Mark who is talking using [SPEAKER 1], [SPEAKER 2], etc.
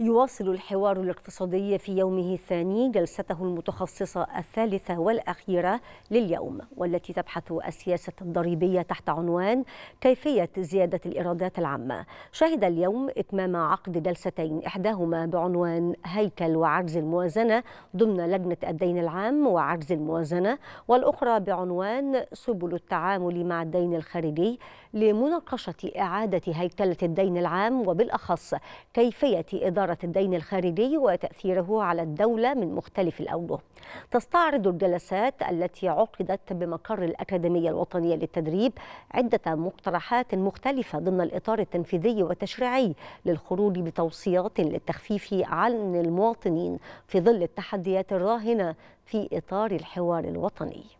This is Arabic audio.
[SPEAKER 1] يواصل الحوار الاقتصادي في يومه الثاني جلسته المتخصصة الثالثة والأخيرة لليوم والتي تبحث السياسة الضريبية تحت عنوان كيفية زيادة الإيرادات العامة. شهد اليوم إتمام عقد جلستين إحداهما بعنوان هيكل وعرض الموازنة ضمن لجنة الدين العام وعرض الموازنة والأخرى بعنوان سبل التعامل مع الدين الخارجي لمناقشة إعادة هيكلة الدين العام وبالأخص كيفية إدارة الدين الخارجي وتأثيره على الدولة من مختلف الأوجه. تستعرض الجلسات التي عقدت بمقر الأكاديمية الوطنية للتدريب عدة مقترحات مختلفة ضمن الإطار التنفيذي والتشريعي للخروج بتوصيات للتخفيف عن المواطنين في ظل التحديات الراهنة في إطار الحوار الوطني.